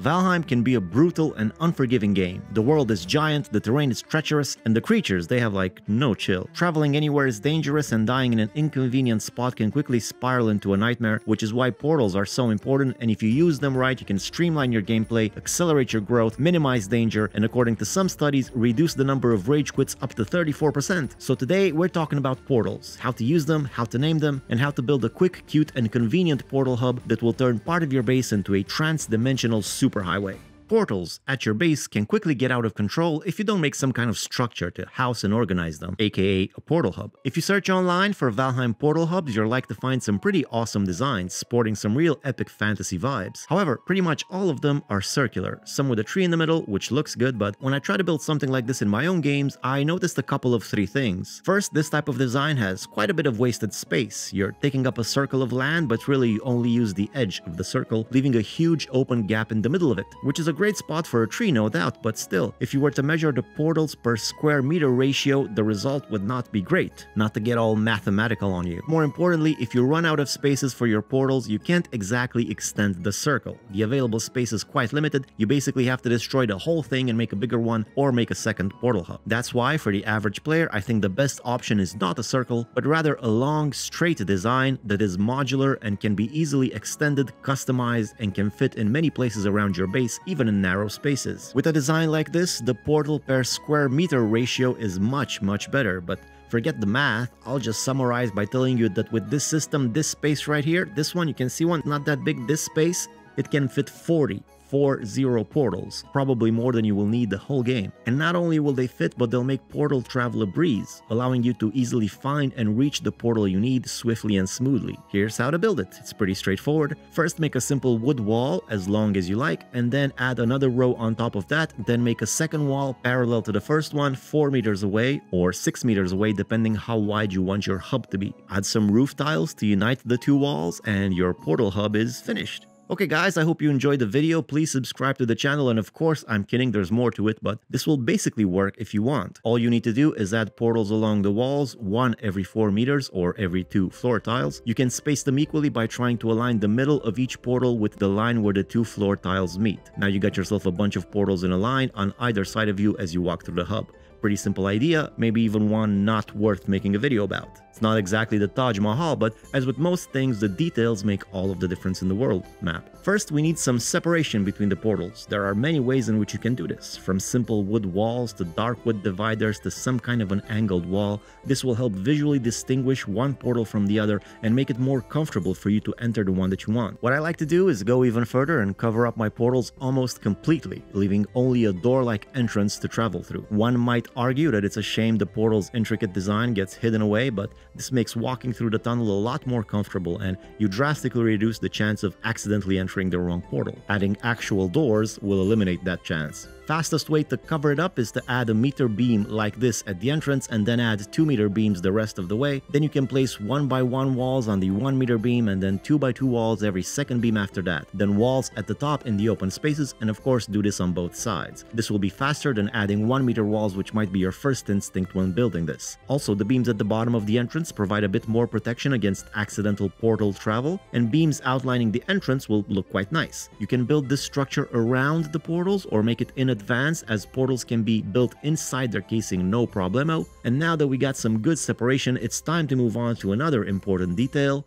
Valheim can be a brutal and unforgiving game. The world is giant, the terrain is treacherous, and the creatures, they have like no chill. Traveling anywhere is dangerous and dying in an inconvenient spot can quickly spiral into a nightmare, which is why portals are so important and if you use them right, you can streamline your gameplay, accelerate your growth, minimize danger, and according to some studies, reduce the number of rage quits up to 34%. So today, we're talking about portals, how to use them, how to name them, and how to build a quick, cute, and convenient portal hub that will turn part of your base into a trans-dimensional superhighway. Portals at your base can quickly get out of control if you don't make some kind of structure to house and organize them, aka a portal hub. If you search online for Valheim portal hubs, you're likely to find some pretty awesome designs, sporting some real epic fantasy vibes. However, pretty much all of them are circular, some with a tree in the middle, which looks good, but when I try to build something like this in my own games, I noticed a couple of three things. First, this type of design has quite a bit of wasted space. You're taking up a circle of land, but really you only use the edge of the circle, leaving a huge open gap in the middle of it, which is a great spot for a tree, no doubt, but still, if you were to measure the portals per square meter ratio, the result would not be great. Not to get all mathematical on you. More importantly, if you run out of spaces for your portals, you can't exactly extend the circle. The available space is quite limited, you basically have to destroy the whole thing and make a bigger one or make a second portal hub. That's why, for the average player, I think the best option is not a circle, but rather a long, straight design that is modular and can be easily extended, customized, and can fit in many places around your base, even in narrow spaces. With a design like this, the portal per square meter ratio is much much better, but Forget the math, I'll just summarize by telling you that with this system, this space right here, this one, you can see one, not that big, this space, it can fit 40 four zero portals, probably more than you will need the whole game. And not only will they fit, but they'll make portal travel a breeze, allowing you to easily find and reach the portal you need swiftly and smoothly. Here's how to build it. It's pretty straightforward. First make a simple wood wall as long as you like, and then add another row on top of that, then make a second wall parallel to the first one 4 meters away or 6 meters away depending how wide you want your hub to be. Add some roof tiles to unite the two walls and your portal hub is finished. Okay guys, I hope you enjoyed the video. Please subscribe to the channel and of course, I'm kidding, there's more to it, but this will basically work if you want. All you need to do is add portals along the walls, one every 4 meters or every 2 floor tiles. You can space them equally by trying to align the middle of each portal with the line where the two floor tiles meet. Now you got yourself a bunch of portals in a line on either side of you as you walk through the hub. Pretty simple idea, maybe even one not worth making a video about. It's not exactly the Taj Mahal, but as with most things, the details make all of the difference in the world map. First, we need some separation between the portals. There are many ways in which you can do this, from simple wood walls to dark wood dividers to some kind of an angled wall. This will help visually distinguish one portal from the other and make it more comfortable for you to enter the one that you want. What I like to do is go even further and cover up my portals almost completely, leaving only a door-like entrance to travel through. One might argue that it's a shame the portal's intricate design gets hidden away, but this makes walking through the tunnel a lot more comfortable and you drastically reduce the chance of accidentally entering the wrong portal. Adding actual doors will eliminate that chance. Fastest way to cover it up is to add a meter beam like this at the entrance and then add 2 meter beams the rest of the way. Then you can place 1 by 1 walls on the 1 meter beam and then 2 by 2 walls every second beam after that. Then walls at the top in the open spaces and of course do this on both sides. This will be faster than adding 1 meter walls which might be your first instinct when building this. Also the beams at the bottom of the entrance provide a bit more protection against accidental portal travel and beams outlining the entrance will look quite nice. You can build this structure around the portals or make it in a advanced as portals can be built inside their casing no problemo. And now that we got some good separation, it's time to move on to another important detail,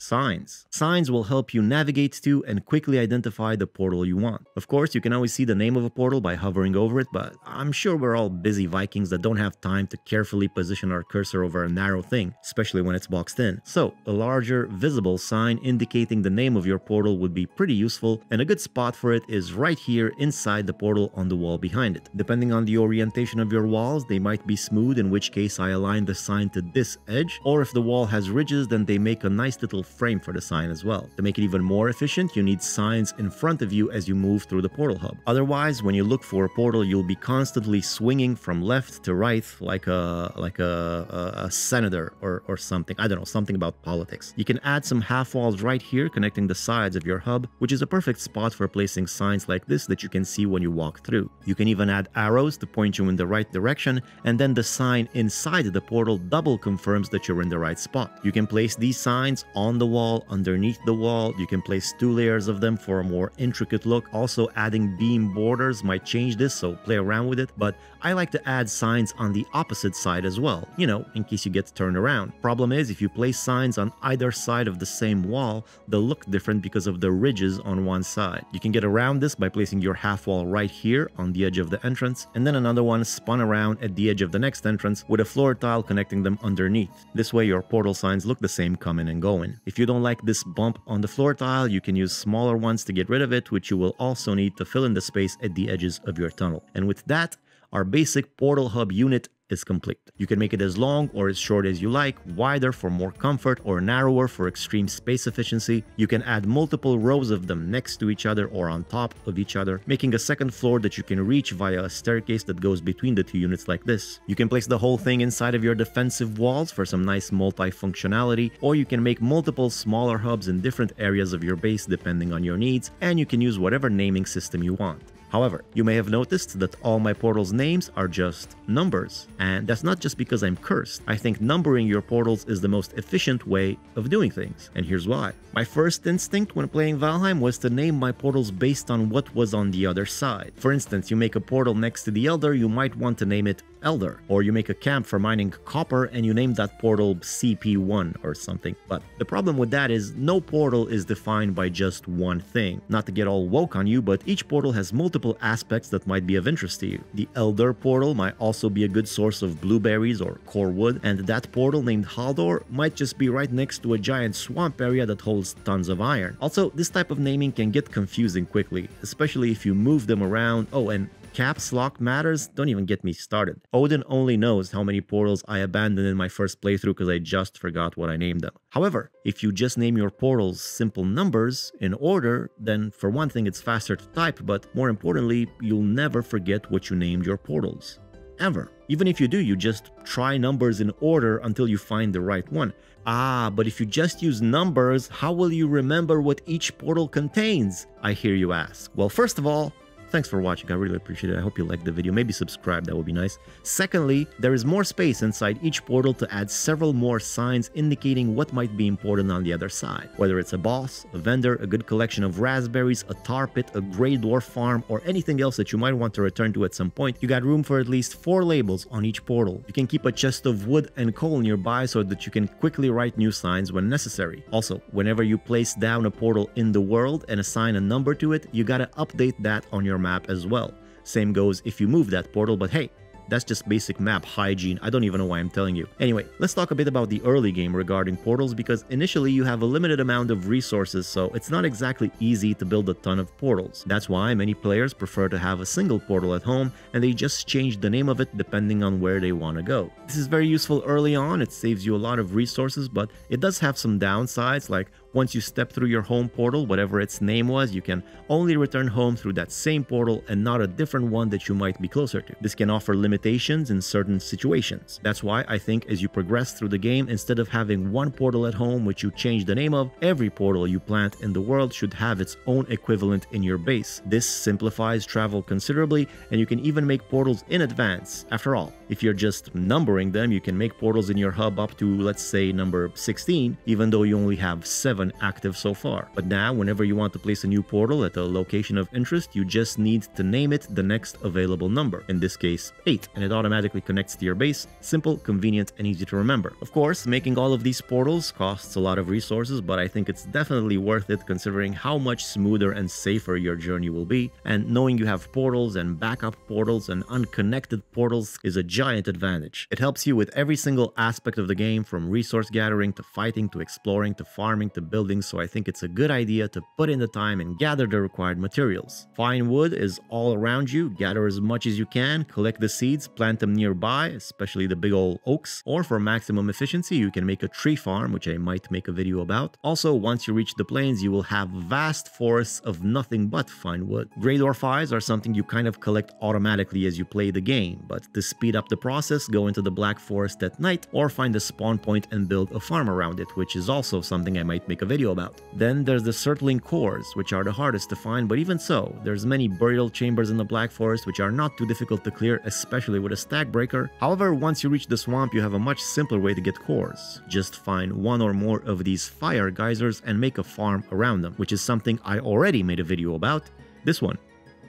Signs. Signs will help you navigate to and quickly identify the portal you want. Of course, you can always see the name of a portal by hovering over it, but I'm sure we're all busy Vikings that don't have time to carefully position our cursor over a narrow thing, especially when it's boxed in. So, a larger, visible sign indicating the name of your portal would be pretty useful, and a good spot for it is right here inside the portal on the wall behind it. Depending on the orientation of your walls, they might be smooth, in which case I align the sign to this edge, or if the wall has ridges, then they make a nice little frame for the sign as well. To make it even more efficient, you need signs in front of you as you move through the portal hub. Otherwise, when you look for a portal, you'll be constantly swinging from left to right like a like a, a, a senator or, or something. I don't know, something about politics. You can add some half walls right here connecting the sides of your hub, which is a perfect spot for placing signs like this that you can see when you walk through. You can even add arrows to point you in the right direction, and then the sign inside the portal double confirms that you're in the right spot. You can place these signs on the wall, underneath the wall. You can place two layers of them for a more intricate look. Also, adding beam borders might change this, so play around with it. But I like to add signs on the opposite side as well, you know, in case you get turned around. Problem is, if you place signs on either side of the same wall, they'll look different because of the ridges on one side. You can get around this by placing your half wall right here on the edge of the entrance, and then another one spun around at the edge of the next entrance with a floor tile connecting them underneath. This way your portal signs look the same coming and going. If you don't like this bump on the floor tile, you can use smaller ones to get rid of it, which you will also need to fill in the space at the edges of your tunnel. And with that, our basic portal hub unit is complete. You can make it as long or as short as you like, wider for more comfort or narrower for extreme space efficiency. You can add multiple rows of them next to each other or on top of each other, making a second floor that you can reach via a staircase that goes between the two units like this. You can place the whole thing inside of your defensive walls for some nice multi-functionality, or you can make multiple smaller hubs in different areas of your base depending on your needs, and you can use whatever naming system you want. However, you may have noticed that all my portals names are just numbers, and that's not just because I'm cursed. I think numbering your portals is the most efficient way of doing things, and here's why. My first instinct when playing Valheim was to name my portals based on what was on the other side. For instance, you make a portal next to the Elder, you might want to name it Elder, or you make a camp for mining copper and you name that portal CP1 or something. But the problem with that is no portal is defined by just one thing. Not to get all woke on you, but each portal has multiple aspects that might be of interest to you. The Elder portal might also be a good source of blueberries or core wood, and that portal named Haldor might just be right next to a giant swamp area that holds tons of iron. Also, this type of naming can get confusing quickly, especially if you move them around. Oh, and caps lock matters, don't even get me started. Odin only knows how many portals I abandoned in my first playthrough because I just forgot what I named them. However, if you just name your portals simple numbers in order, then for one thing it's faster to type, but more importantly, you'll never forget what you named your portals. Ever. Even if you do, you just try numbers in order until you find the right one. Ah, but if you just use numbers, how will you remember what each portal contains? I hear you ask. Well, first of all, Thanks for watching, I really appreciate it. I hope you liked the video. Maybe subscribe, that would be nice. Secondly, there is more space inside each portal to add several more signs indicating what might be important on the other side. Whether it's a boss, a vendor, a good collection of raspberries, a tar pit, a grey dwarf farm, or anything else that you might want to return to at some point, you got room for at least four labels on each portal. You can keep a chest of wood and coal nearby so that you can quickly write new signs when necessary. Also, whenever you place down a portal in the world and assign a number to it, you gotta update that on your map as well. Same goes if you move that portal, but hey, that's just basic map hygiene. I don't even know why I'm telling you. Anyway, let's talk a bit about the early game regarding portals because initially you have a limited amount of resources, so it's not exactly easy to build a ton of portals. That's why many players prefer to have a single portal at home and they just change the name of it depending on where they want to go. This is very useful early on, it saves you a lot of resources, but it does have some downsides like once you step through your home portal, whatever its name was, you can only return home through that same portal and not a different one that you might be closer to. This can offer limitations in certain situations. That's why I think as you progress through the game, instead of having one portal at home which you change the name of, every portal you plant in the world should have its own equivalent in your base. This simplifies travel considerably and you can even make portals in advance. After all, if you're just numbering them, you can make portals in your hub up to let's say number 16, even though you only have 7 7 active so far. But now, whenever you want to place a new portal at a location of interest, you just need to name it the next available number, in this case 8, and it automatically connects to your base. Simple, convenient, and easy to remember. Of course, making all of these portals costs a lot of resources, but I think it's definitely worth it considering how much smoother and safer your journey will be, and knowing you have portals and backup portals and unconnected portals is a giant advantage. It helps you with every single aspect of the game, from resource gathering to fighting to exploring to farming to buildings, so I think it's a good idea to put in the time and gather the required materials. Fine wood is all around you, gather as much as you can, collect the seeds, plant them nearby, especially the big old oaks, or for maximum efficiency you can make a tree farm, which I might make a video about. Also, once you reach the plains, you will have vast forests of nothing but fine wood. Grey dwarf eyes are something you kind of collect automatically as you play the game, but to speed up the process, go into the Black Forest at night or find a spawn point and build a farm around it, which is also something I might make make a video about. Then there's the Surtling cores, which are the hardest to find, but even so, there's many burial chambers in the Black Forest which are not too difficult to clear, especially with a Stagbreaker. However, once you reach the swamp, you have a much simpler way to get cores. Just find one or more of these fire geysers and make a farm around them, which is something I already made a video about, this one.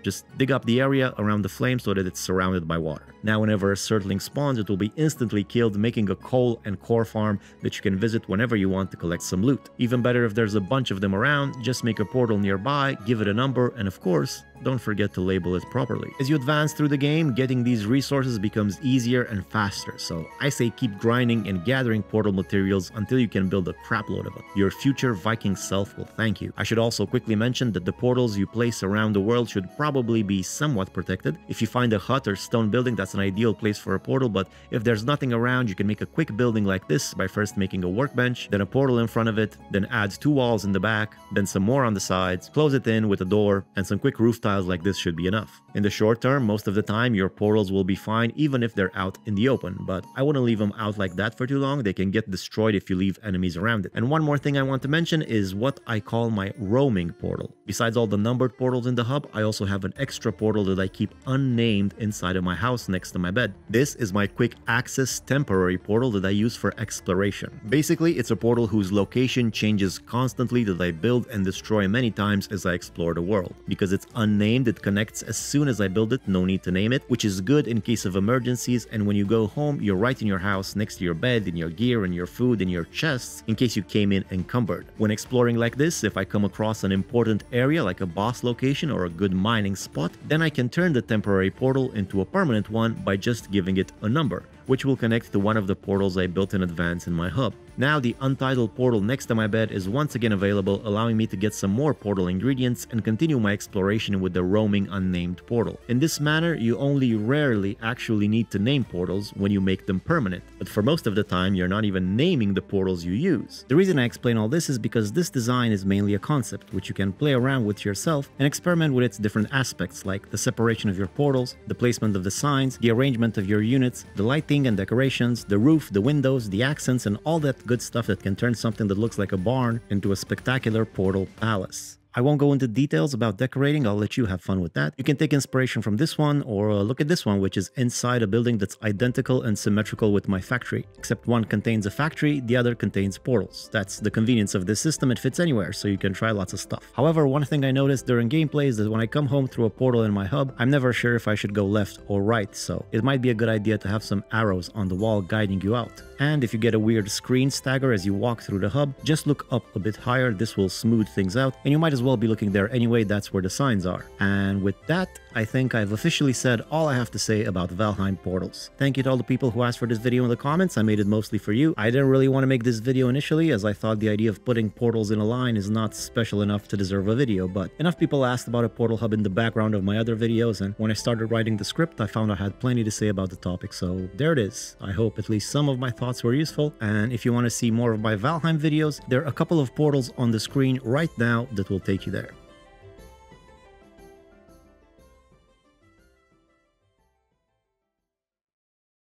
Just dig up the area around the flame so that it's surrounded by water. Now whenever a surtling spawns, it will be instantly killed, making a coal and core farm that you can visit whenever you want to collect some loot. Even better if there's a bunch of them around, just make a portal nearby, give it a number, and of course, don't forget to label it properly. As you advance through the game, getting these resources becomes easier and faster, so I say keep grinding and gathering portal materials until you can build a crapload of them. Your future Viking self will thank you. I should also quickly mention that the portals you place around the world should probably be somewhat protected. If you find a hut or stone building, that's an ideal place for a portal, but if there's nothing around, you can make a quick building like this by first making a workbench, then a portal in front of it, then add two walls in the back, then some more on the sides, close it in with a door, and some quick roof tiles like this should be enough. In the short term, most of the time, your portals will be fine even if they're out in the open, but I wouldn't leave them out like that for too long, they can get destroyed if you leave enemies around it. And one more thing I want to mention is what I call my roaming portal. Besides all the numbered portals in the hub, I also have an extra portal that I keep unnamed inside of my house next to my bed. This is my quick access temporary portal that I use for exploration. Basically, it's a portal whose location changes constantly that I build and destroy many times as I explore the world. Because it's unnamed, it connects as soon as I build it, no need to name it, which is good in case of emergencies and when you go home, you're right in your house next to your bed, in your gear, and your food, in your chests, in case you came in encumbered. When exploring like this, if I come across an important area like a boss location or a good mining spot, then I can turn the temporary portal into a permanent one by just giving it a number which will connect to one of the portals I built in advance in my hub. Now the untitled portal next to my bed is once again available, allowing me to get some more portal ingredients and continue my exploration with the roaming unnamed portal. In this manner, you only rarely actually need to name portals when you make them permanent, but for most of the time you're not even naming the portals you use. The reason I explain all this is because this design is mainly a concept, which you can play around with yourself and experiment with its different aspects like the separation of your portals, the placement of the signs, the arrangement of your units, the lighting and decorations, the roof, the windows, the accents, and all that good stuff that can turn something that looks like a barn into a spectacular portal palace. I won't go into details about decorating, I'll let you have fun with that. You can take inspiration from this one or uh, look at this one which is inside a building that's identical and symmetrical with my factory. Except one contains a factory, the other contains portals. That's the convenience of this system, it fits anywhere so you can try lots of stuff. However, one thing I noticed during gameplay is that when I come home through a portal in my hub, I'm never sure if I should go left or right, so it might be a good idea to have some arrows on the wall guiding you out. And if you get a weird screen stagger as you walk through the hub, just look up a bit higher, this will smooth things out, and you might as well be looking there anyway, that's where the signs are. And with that, I think I've officially said all I have to say about Valheim portals. Thank you to all the people who asked for this video in the comments, I made it mostly for you. I didn't really want to make this video initially as I thought the idea of putting portals in a line is not special enough to deserve a video, but enough people asked about a portal hub in the background of my other videos and when I started writing the script I found I had plenty to say about the topic, so there it is. I hope at least some of my thoughts were useful, and if you want to see more of my Valheim videos, there are a couple of portals on the screen right now that will take you there.